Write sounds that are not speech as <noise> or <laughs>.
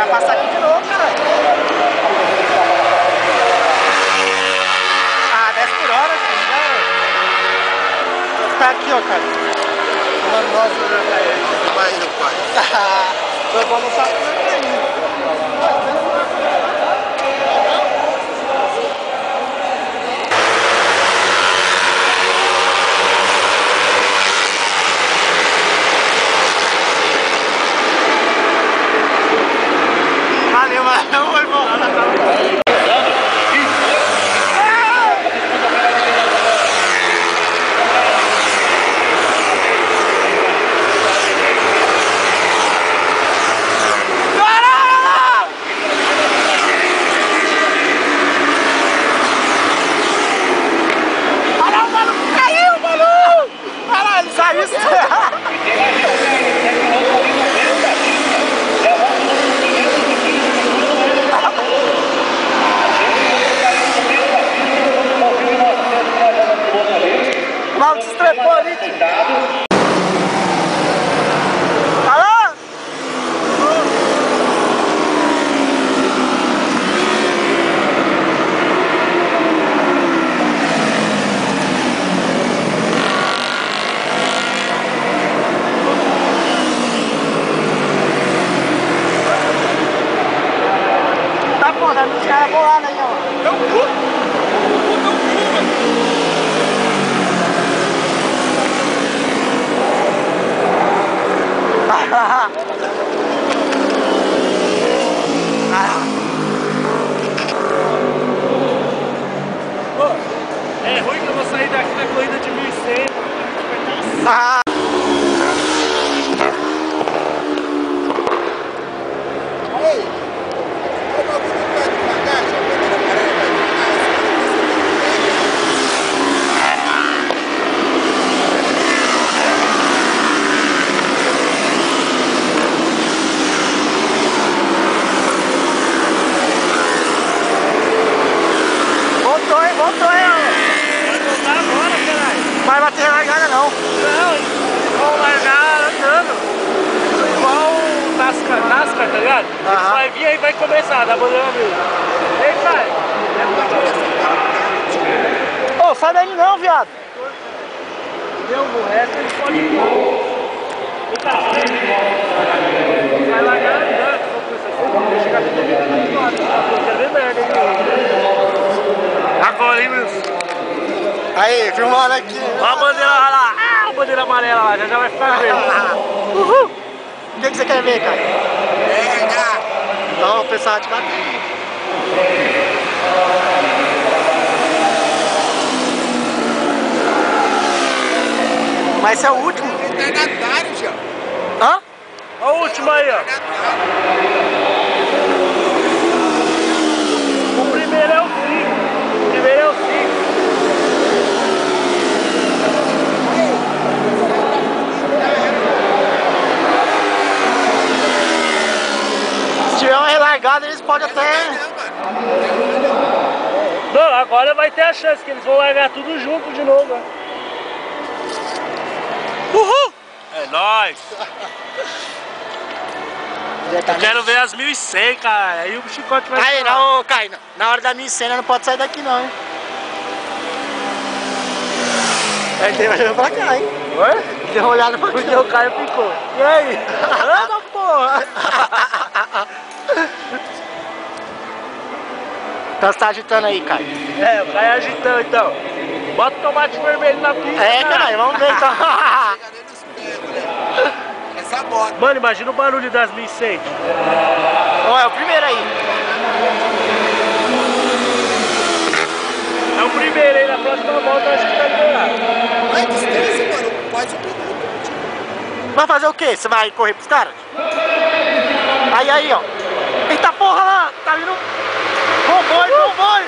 vai passar aqui de novo, caralho. Ah, 10 por hora, filho. Já é. Tá aqui, ó, cara. Uma nossa, né, Vai indo, pai. <laughs> Eu vou lançar tudo aí. Valeu, valeu, irmão. Olha o maluco caiu, maluco! Olha lá, ele saiu. O maluco se estrepou ali. tio. Alô? Tá bom, bolando aí, ó. Dá um cu. Um cu, mano. É ruim que eu vou sair daqui na corrida de 1100. Ah. Ei, o bagulho do pé devagar, já bandeira amarela, vai Voltou, hein? Voltou, hein? Vai voltar agora, caralho. Vai a largada, não. Não, eles vão largar andando. Igual o NASCAR, NASCAR, tá ligado? Eles Aham. vai vir aí vai começar, dá bandeira mesmo. Ei, sai. Ô, sai daí não, viado. Deu no resto, eles podem ir. Vem cá, vai largar andando. Vou chegar aqui no agora. Quer ver merda, hein? Agora, hein, Wilson? Aí, filmando aqui. Olha a bandeira lá, lá. Ah, a bandeira amarela lá, já já vai ficar verde. Uhul. O que, que você quer ver, cara? Merda! Não, o pessoal te bater. Mas esse é o último. Retardatário, já. Hã? Olha o último aí, ó. O primeiro é o 5. O primeiro é o 5. Se tiver uma relargada, eles podem até. Não, agora vai ter a chance que eles vão largar tudo junto de novo, né? Uhul! É nóis. Eu quero ver as 1100, cara. Aí o chicote vai Aí, não, Caio, na hora da minha cena não pode sair daqui não, hein? Aí tem olhando pra cá, hein? Oi? Deu uma olhada pra cá. Porque o Caio ficou. E aí? <laughs> Anda, porra! <laughs> Então você tá agitando aí, Caio. É, vai agitando então. Bota o tomate vermelho na pista. É, cara. caralho, vamos ver então. <laughs> Essa moto. Mano, imagina o barulho das 1100. Ó, é o primeiro aí. É o primeiro aí, na próxima volta eu acho que tá liberado. Vai distância, mano. Quase um. Vai fazer o quê? Você vai correr pros caras? Aí, aí, ó. Eita porra lá! Tá vindo comboio, comboio!